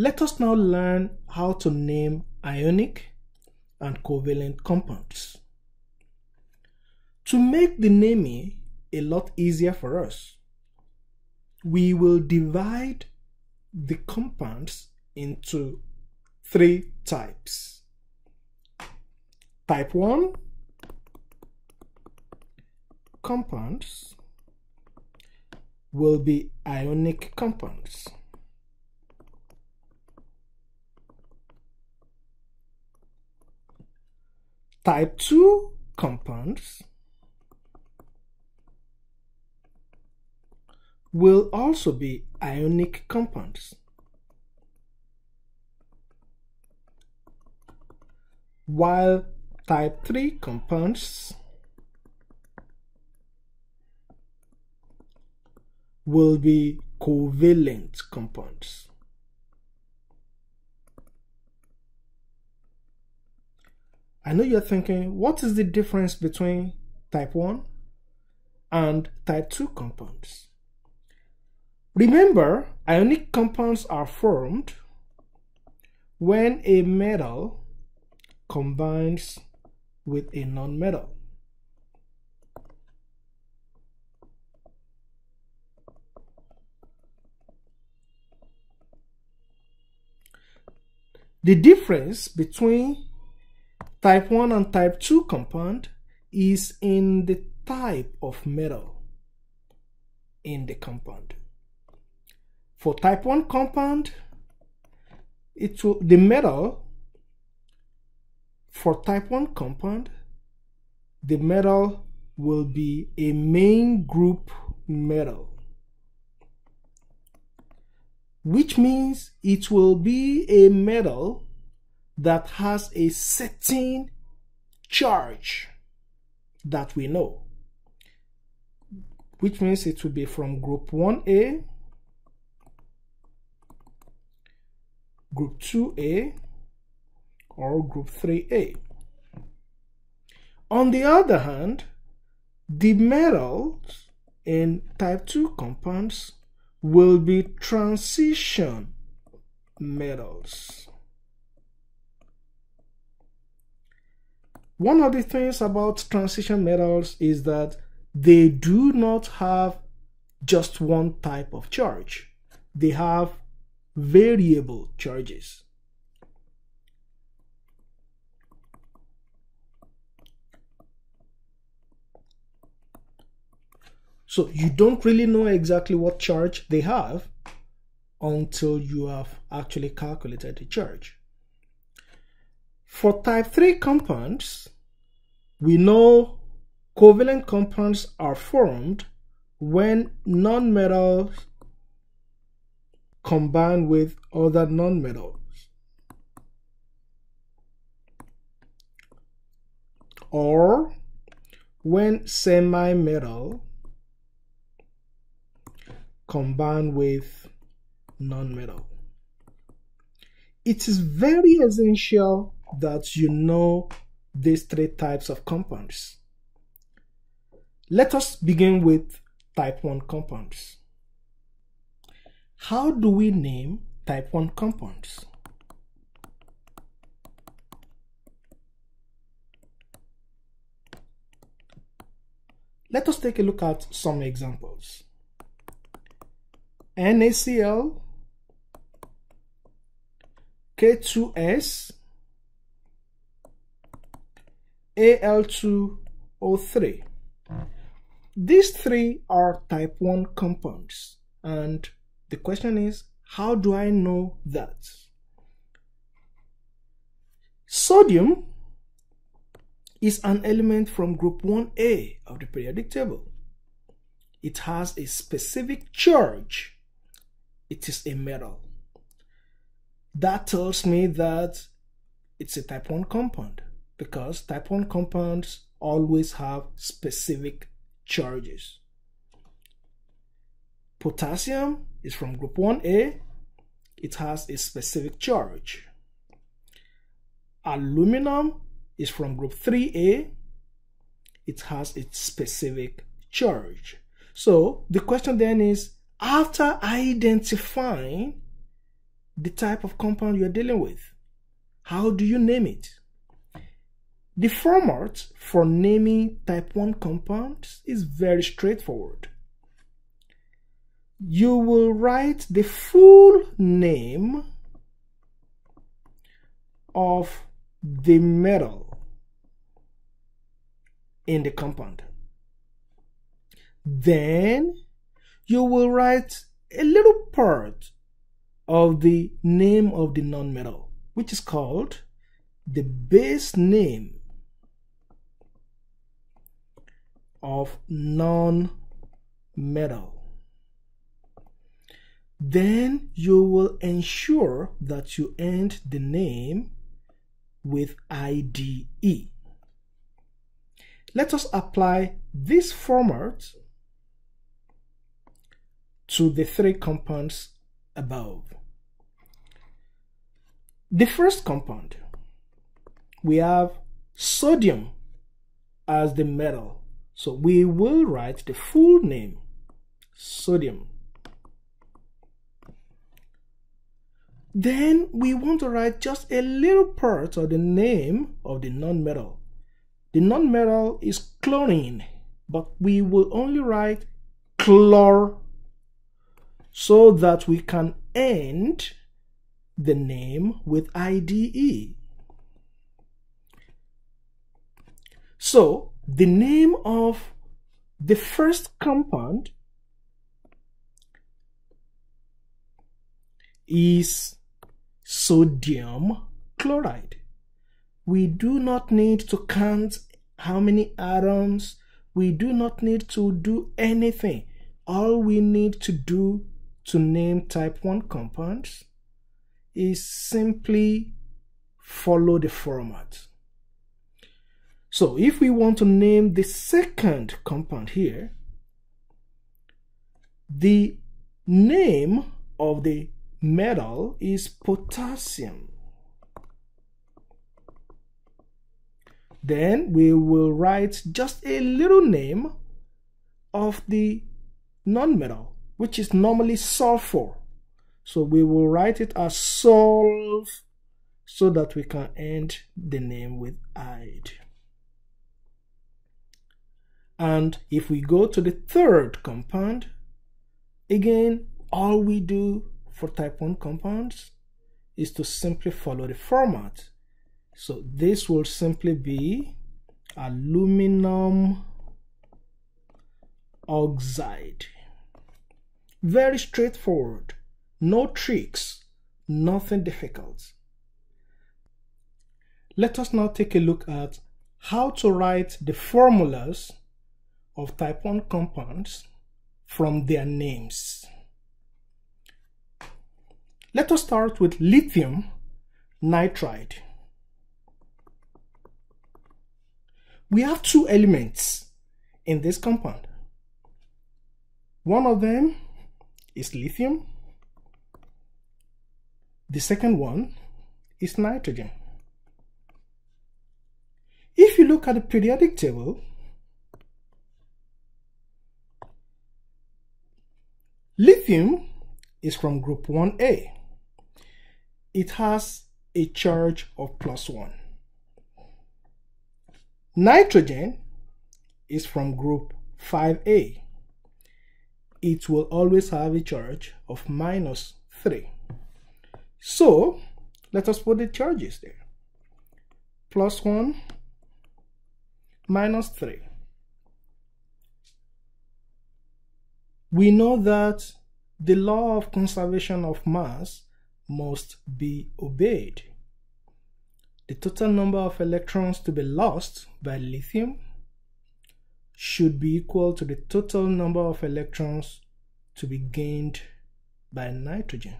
Let us now learn how to name ionic and covalent compounds. To make the naming a lot easier for us, we will divide the compounds into three types. Type 1 compounds will be ionic compounds. Type 2 compounds will also be ionic compounds. While type 3 compounds will be covalent compounds. I know you're thinking, what is the difference between type 1 and type 2 compounds? Remember, ionic compounds are formed when a metal combines with a nonmetal. The difference between type 1 and type 2 compound is in the type of metal in the compound. For type 1 compound, it will, the metal for type 1 compound, the metal will be a main group metal, which means it will be a metal that has a certain charge that we know, which means it will be from group 1A, group 2A, or group 3A. On the other hand, the metals in type 2 compounds will be transition metals. One of the things about transition metals is that they do not have just one type of charge. They have variable charges. So you don't really know exactly what charge they have until you have actually calculated the charge. For type 3 compounds, we know covalent compounds are formed when nonmetals combine with other nonmetals. Or when semi-metal combine with nonmetal. It is very essential that you know these three types of compounds. Let us begin with type 1 compounds. How do we name type 1 compounds? Let us take a look at some examples. NaCl, K2S, Al2O3. These three are type 1 compounds and the question is how do I know that? Sodium is an element from group 1A of the periodic table. It has a specific charge. It is a metal. That tells me that it's a type 1 compound because type 1 compounds always have specific charges. Potassium is from group 1A. It has a specific charge. Aluminum is from group 3A. It has its specific charge. So the question then is, after identifying the type of compound you're dealing with. How do you name it? The format for naming type 1 compounds is very straightforward. You will write the full name of the metal in the compound. Then you will write a little part of the name of the non-metal, which is called the base name of non-metal. Then you will ensure that you end the name with IDE. Let us apply this format to the three compounds above. The first compound, we have sodium as the metal. So we will write the full name, sodium. Then we want to write just a little part of the name of the nonmetal. The nonmetal is chlorine, but we will only write chlor so that we can end the name with IDE. So the name of the first compound is sodium chloride. We do not need to count how many atoms. We do not need to do anything. All we need to do to name type 1 compounds is simply follow the format. So if we want to name the second compound here, the name of the metal is potassium. Then we will write just a little name of the nonmetal, which is normally sulfur. So we will write it as sulf so that we can end the name with ide. And if we go to the third compound, again, all we do for type 1 compounds is to simply follow the format. So this will simply be aluminum oxide. Very straightforward. No tricks, nothing difficult. Let us now take a look at how to write the formulas of type 1 compounds from their names. Let us start with lithium nitride. We have two elements in this compound. One of them is lithium the second one is nitrogen. If you look at the periodic table, lithium is from group 1A. It has a charge of plus 1. Nitrogen is from group 5A. It will always have a charge of minus 3. So let us put the charges there. Plus 1 minus 3. We know that the law of conservation of mass must be obeyed. The total number of electrons to be lost by lithium should be equal to the total number of electrons to be gained by nitrogen.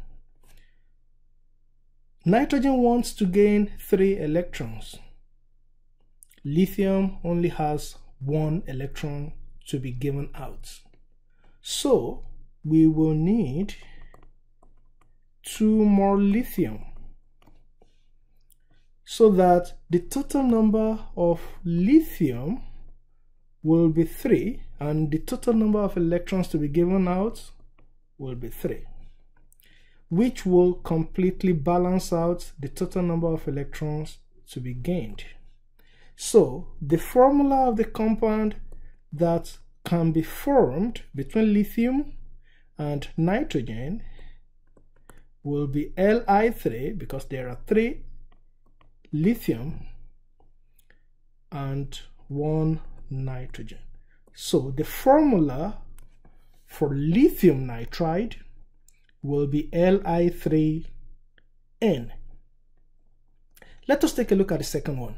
Nitrogen wants to gain 3 electrons. Lithium only has 1 electron to be given out. So we will need 2 more lithium so that the total number of lithium will be 3 and the total number of electrons to be given out will be 3. which will completely balance out the total number of electrons to be gained. So the formula of the compound that can be formed between lithium and nitrogen will be Li3 because there are three lithium and one nitrogen. So the formula for lithium nitride will be Li3N. Let us take a look at the second one.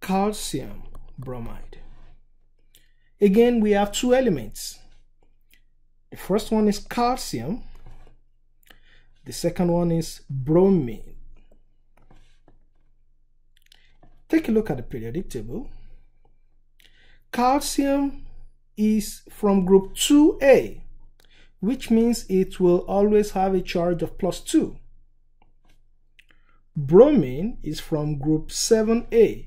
Calcium bromide. Again, we have two elements. The first one is calcium. The second one is bromine. Take a look at the periodic table. Calcium is from group 2A, which means it will always have a charge of plus 2. Bromine is from group 7A.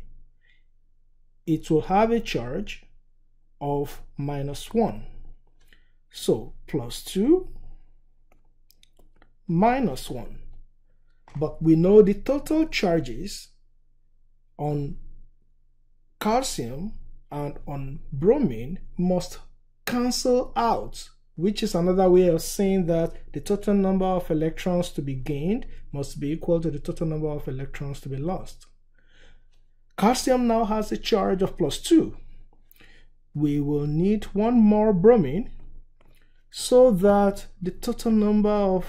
It will have a charge of minus 1. So plus 2 minus 1. But we know the total charges on calcium and on bromine must cancel out, which is another way of saying that the total number of electrons to be gained must be equal to the total number of electrons to be lost. Calcium now has a charge of plus 2. We will need one more bromine so that the total number of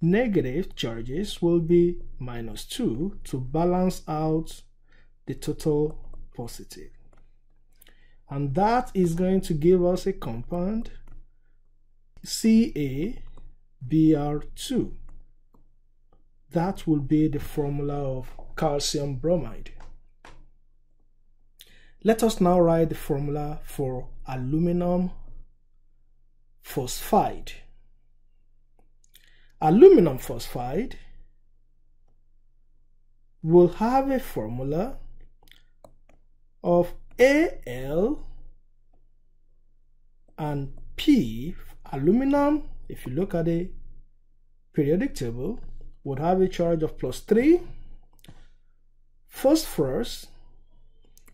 negative charges will be minus 2 to balance out the total positive. And that is going to give us a compound CaBr2. That will be the formula of calcium bromide. Let us now write the formula for aluminum phosphide. Aluminum phosphide will have a formula of Al and P, aluminum, if you look at the periodic table, would have a charge of plus 3. Phosphorus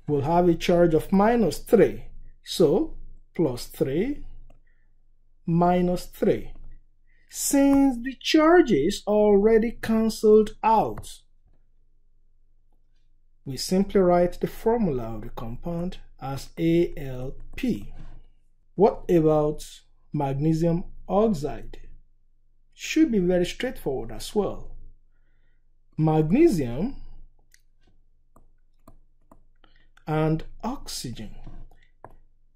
will have a charge of minus 3. So, plus 3 minus 3. Since the charges already cancelled out, we simply write the formula of the compound as ALP. What about magnesium oxide? Should be very straightforward as well. Magnesium and oxygen.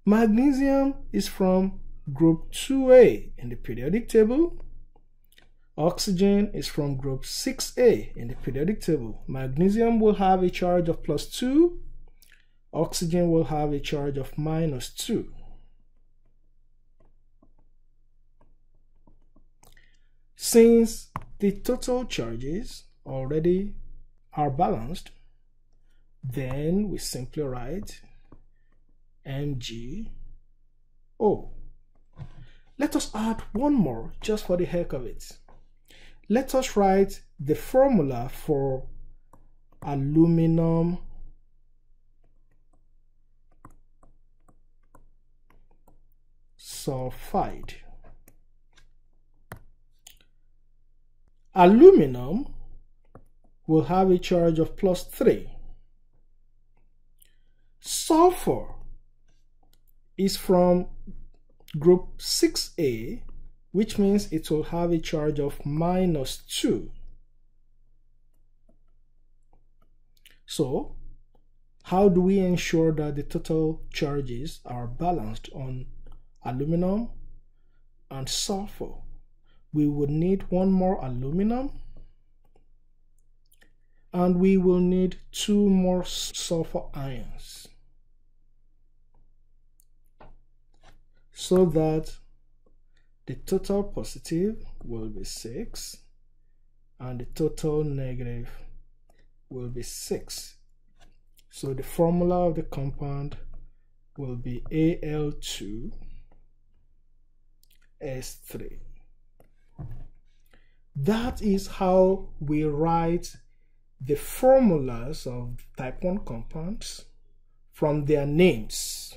Magnesium is from group 2A in the periodic table Oxygen is from group 6A in the periodic table. Magnesium will have a charge of plus 2. Oxygen will have a charge of minus 2. Since the total charges already are balanced, then we simply write MgO. Oh, let us add one more just for the heck of it let us write the formula for aluminum sulfide. Aluminum will have a charge of plus 3. Sulfur is from group 6A which means it will have a charge of minus 2. So, how do we ensure that the total charges are balanced on aluminum and sulfur? We would need one more aluminum and we will need two more sulfur ions so that the total positive will be 6 and the total negative will be 6 so the formula of the compound will be Al2 S3 That is how we write the formulas of type 1 compounds from their names.